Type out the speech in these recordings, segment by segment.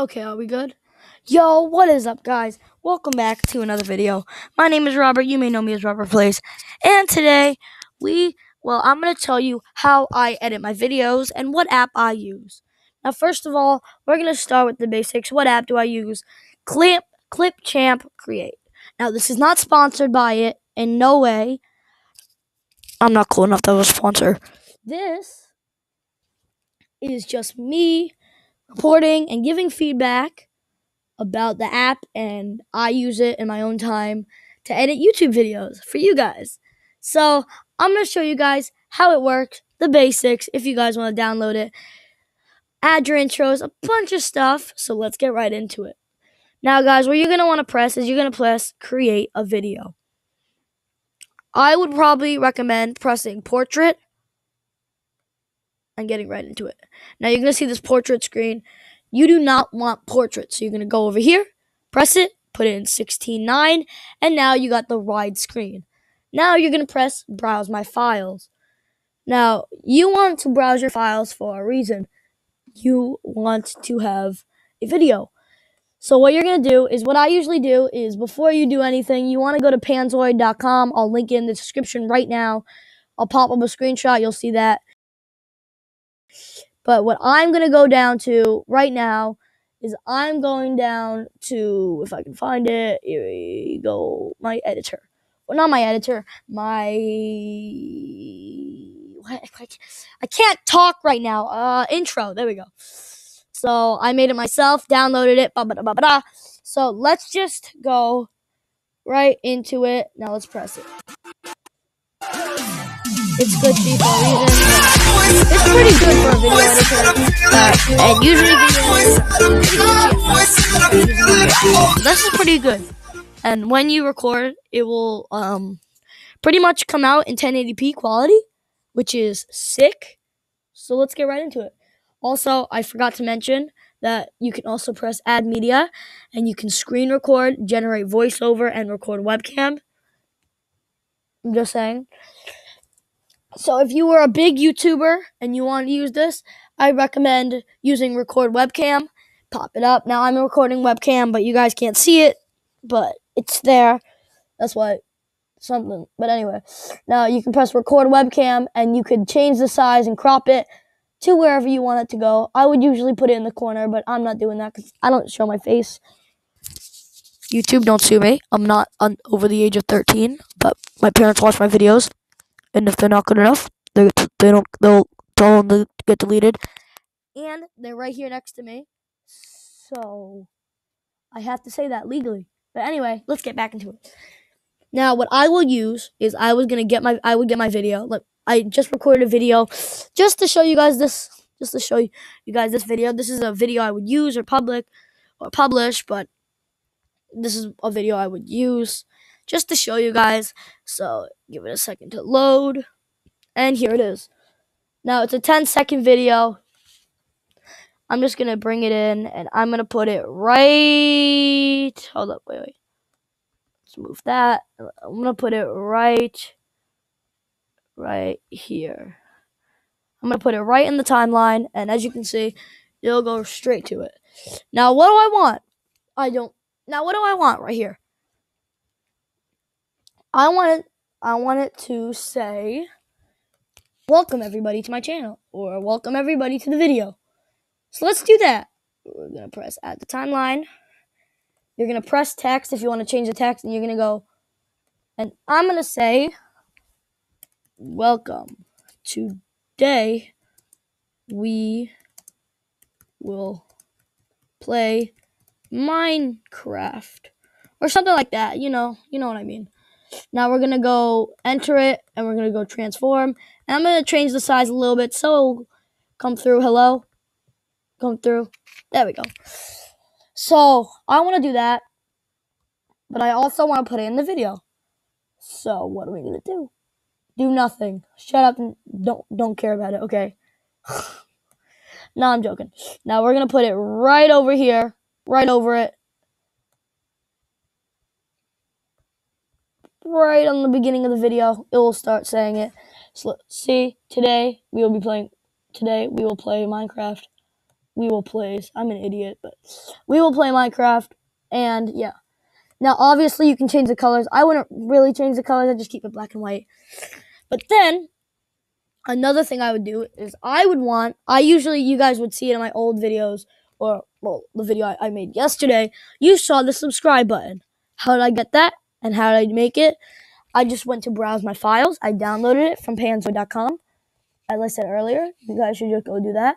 Okay, are we good? Yo, what is up, guys? Welcome back to another video. My name is Robert. You may know me as Robert Plays. And today, we, well, I'm going to tell you how I edit my videos and what app I use. Now, first of all, we're going to start with the basics. What app do I use? Clip, Clipchamp Create. Now, this is not sponsored by it in no way. I'm not cool enough to have a sponsor. This is just me reporting and giving feedback about the app, and I use it in my own time to edit YouTube videos for you guys. So I'm going to show you guys how it works, the basics, if you guys want to download it, add your intros, a bunch of stuff. So let's get right into it. Now, guys, what you're going to want to press is you're going to press create a video. I would probably recommend pressing portrait and getting right into it. Now you're to see this portrait screen. You do not want portrait. So you're to go over here, press it, put it in 16.9, and now you got the wide screen. Now you're to press browse my files. Now you want to browse your files for a reason. You want to have a video. So what you're going to do is what I usually do is before you do anything, you want to go to panzoid.com. I'll link it in the description right now. I'll pop up a screenshot. You'll see that. But what I'm going to go down to right now is I'm going down to, if I can find it, here we go, my editor. Well, not my editor, my. I can't talk right now. Uh, intro. There we go. So I made it myself, downloaded it. Blah, blah, blah, blah. So let's just go right into it. Now let's press it. It's glitchy for a reason. It's pretty good for a video editor. Uh, and usually videos. This is pretty good. And when you record, it will um pretty much come out in 1080p quality, which is sick. So let's get right into it. Also, I forgot to mention that you can also press add media and you can screen record, generate voiceover, and record webcam. I'm just saying. So if you were a big YouTuber and you want to use this, I recommend using record webcam. Pop it up. Now I'm recording webcam, but you guys can't see it, but it's there. That's why something. But anyway, now you can press record webcam and you could change the size and crop it to wherever you want it to go. I would usually put it in the corner, but I'm not doing that because I don't show my face. YouTube, don't sue me. I'm not un- over the age of 13, but my parents watch my videos and if they're not good enough, they they don't they'll tell them to get deleted. And they're right here next to me, so I have to say that legally. But anyway, let's get back into it. Now, what I will use is I was gonna get my I would get my video. Look, I just recorded a video just to show you guys this, just to show you, you guys this video. This is a video I would use or public or publish, but this is a video I would use just to show you guys. So give it a second to load. And here it is. Now it's a 10 second video. I'm just going to bring it in and I'm going to put it right. Hold up, wait, wait. Let's move that. I'm going to put it right, right here. I'm going to put it right in the timeline. And as you can see, it'll go straight to it. Now, what do I want? I don't. Now, what do I want right here? I want it, I want it to say, welcome everybody to my channel, or welcome everybody to the video. So let's do that. We're to press add the timeline. You're to press text if you want to change the text, and you're to go, and I'm to say, welcome. Today, we will play Minecraft. Or something like that, you know, you know what I mean. Now we're going to go enter it and we're going to go transform. And I'm going to change the size a little bit so come through. Hello? Come through. There we go. So I want to do that. But I also want to put it in the video. So what are we going to do? Do nothing. Shut up and don't don't care about it, okay? no, I'm joking. Now we're going to put it right over here. Right over it. Right on the beginning of the video, it will start saying it. So see, today we will be playing. Today we will play Minecraft. we will play. I'm an idiot, but we will play Minecraft. And yeah. Now, obviously, you can change the colors. I wouldn't really change the colors. I just keep it black and white. But then, another thing I would do is I would want. I usually, you guys would see it in my old videos, or well, the video I, I made yesterday. You saw the subscribe button. How did I get that? And how did I make it? I just went to browse my files. I downloaded it from panzoid.com. As I said earlier, you guys should just go do that.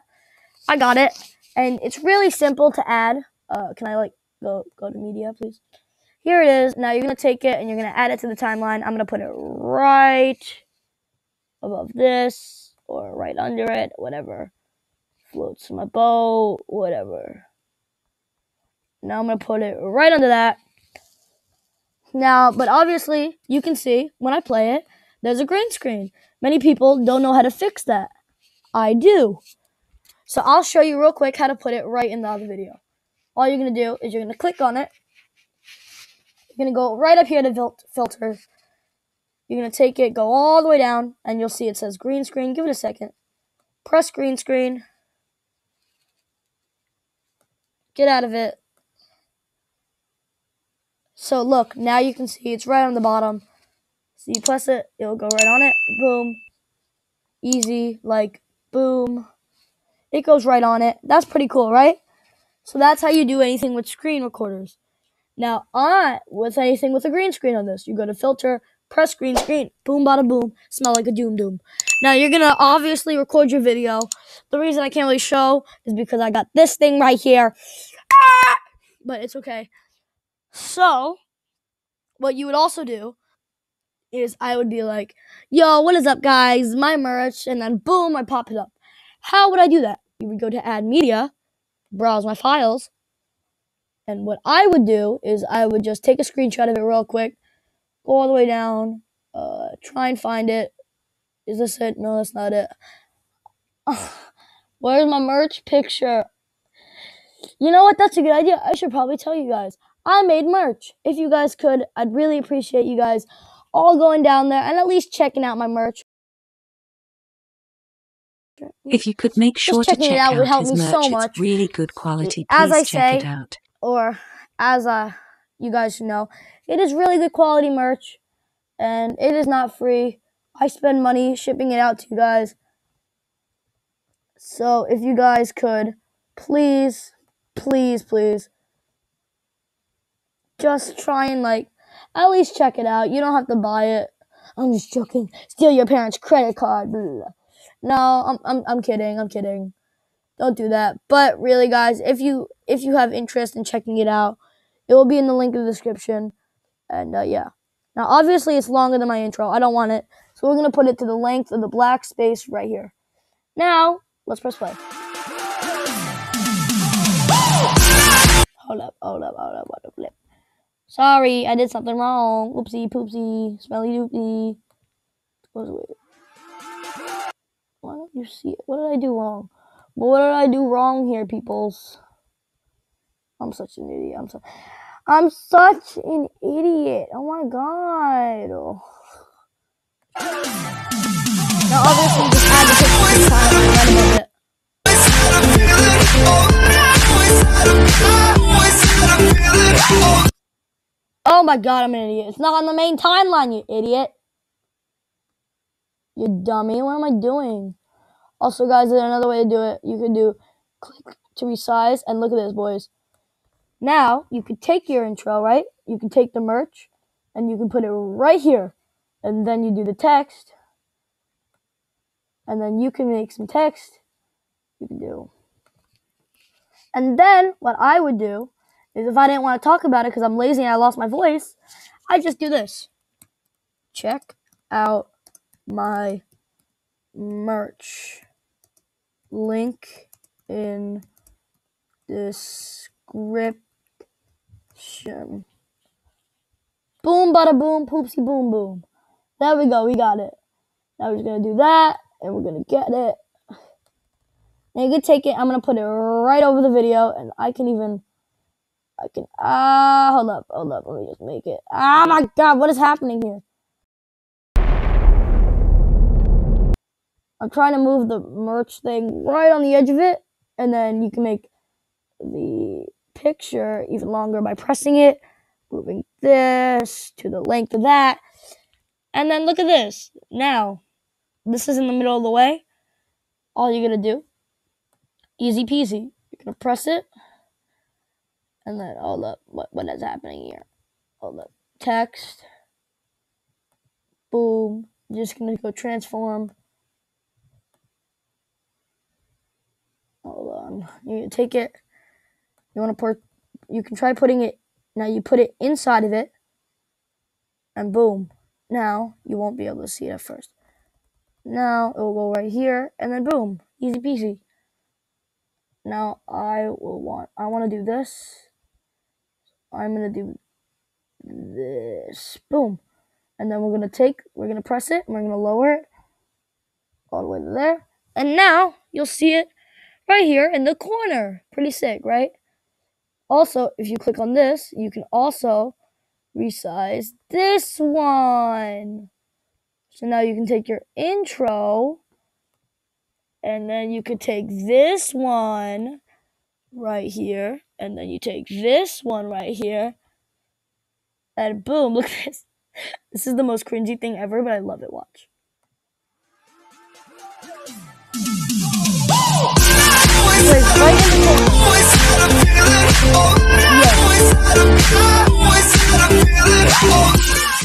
I got it, and it's really simple to add. Uh, can I like go go to media, please? Here it is. Now you're gonna take it and you're gonna add it to the timeline. I'm gonna put it right above this or right under it, whatever. Floats my boat, whatever. Now I'm gonna put it right under that. Now, but obviously, you can see when I play it, there's a green screen. Many people don't know how to fix that. I do. So I'll show you real quick how to put it right in the other video. All you're going to do is you're going to click on it. You're going to go right up here to fil- filters. You're going to take it, go all the way down, and you'll see it says green screen. Give it a second. Press green screen. Get out of it. So look, now you can see it's right on the bottom. So you press it, it'll go right on it. Boom. Easy, like boom. It goes right on it. That's pretty cool, right? So that's how you do anything with screen recorders. Now, on with anything with a green screen on this, you go to filter, press green screen, boom, bada boom, smell like a doom doom. Now you're gonna obviously record your video. The reason I can't really show is because I got this thing right here. Ah! But it's okay. So, what you would also do is I would be like, yo, what is up, guys? My merch. And then boom, I pop it up. How would I do that? You would go to add media, browse my files. And what I would do is I would just take a screenshot of it real quick, go all the way down, uh, try and find it. Is this it? No, that's not it. Where's my merch picture? You know what? That's a good idea. I should probably tell you guys. I made merch. If you guys could, I'd really appreciate you guys all going down there and at least checking out my merch. If you could make sure to checking it check out out, would help his me merch, so it's much. really good quality. As I check it say- out. or as uh you guys should know, it is really good quality merch and it is not free. I spend money shipping it out to you guys. So if you guys could please, please, please just try and like at least check it out. You don't have to buy it. I'm just joking. Steal your parents' credit card. blah, blah, blah. No, I'm, I'm I'm kidding. I'm kidding. Don't do that. But really, guys, if you if you have interest in checking it out, it will be in the link in the description. And uh, yeah. Now, obviously, it's longer than my intro. I don't want it, so we're gonna put it to the length of the black space right here. Now, let's press play. Hold up, hold up, hold up, hold up. Sorry, I did something wrong. Oopsie poopsie, smelly doopsie. Why don't you see it? What did I do wrong? What did I do wrong here, peoples? I'm such an idiot. I'm so I'm such an idiot. Oh my god. Now obviously just add the picture the timeline right above it. Oh Oh my god, I'm an idiot. It's not on the main timeline, you idiot. You dummy. What am I doing? Also, guys, there's another way to do it. You could do click to resize, and look at this, boys. Now, you could take your intro, right? You can take the merch, and you can put it right here. And then you do the text, and then you can make some text. You can do. And then, what I would do is if I didn't want to talk about it because I'm lazy and I lost my voice, I just do this. Check out my merch. Link in description. Boom, bada boom, poopsie boom boom. There we go, we got it. Now we're just gonna do that, and we're gonna get it. Now you can take it. I'm gonna put it right over the video, and I can even. I can. Ah, hold up, hold up. Let me just make it. Ah, my God, what is happening here? I'm trying to move the merch thing right on the edge of it. and then you can make the picture even longer by pressing it, moving this to the length of that. And then look at this. Now, this is in the middle of the way. All you're to do, easy peasy. You're to press it. And then, hold up, what, what is happening here? Hold up, text. Boom. Just to go transform. Hold on. You take it. You want to put, you can try putting it, now you put it inside of it. And boom. Now you won't be able to see it at first. Now it will go right here, and then boom, easy peasy. Now I will want, I want to do this. I'm gonna do this, boom, and then we're gonna take, we're gonna press it, and we're gonna lower it all the way to there, and now you'll see it right here in the corner. Pretty sick, right? Also, if you click on this, you can also resize this one. So now you can take your intro and then you could take this one right here and then you take this one right here and boom, look at this. This is the most cringy thing ever, but I love it. Watch.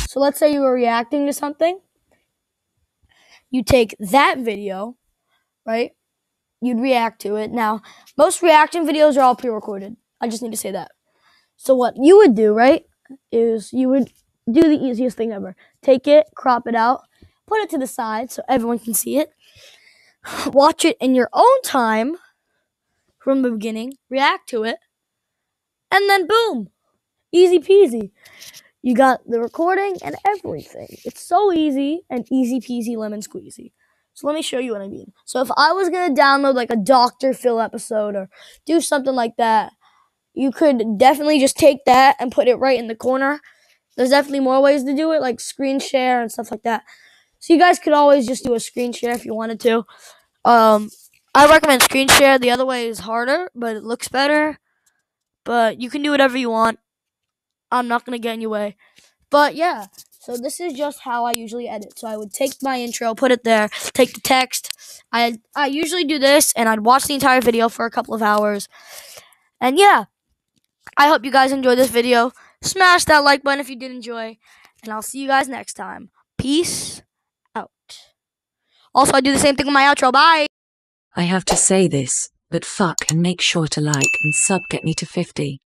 So let's say you were reacting to something. You take that video, right? You'd react to it. Now, most reaction videos are all pre recorded. I just need to say that. So, what you would do, right, is you would do the easiest thing ever take it, crop it out, put it to the side so everyone can see it, watch it in your own time from the beginning, react to it, and then boom, easy peasy. You got the recording and everything. It's so easy and easy peasy lemon squeezy. So let me show you what I mean. So if I was gonna download like a Dr. Phil episode or do something like that, you could definitely just take that and put it right in the corner. There's definitely more ways to do it, like screen share and stuff like that. So you guys could always just do a screen share if you wanted to. Um, I recommend screen share. The other way is harder, but it looks better. But you can do whatever you want. I'm not gonna get in your way. But yeah, so this is just how I usually edit. So I would take my intro, put it there, take the text. I I usually do this, and I'd watch the entire video for a couple of hours. And yeah, I hope you guys enjoyed this video. Smash that like button if you did enjoy, and I'll see you guys next time. Peace out. Also, I do the same thing with my outro. Bye. I have to say this, but fuck and make sure to like and sub get me to 50.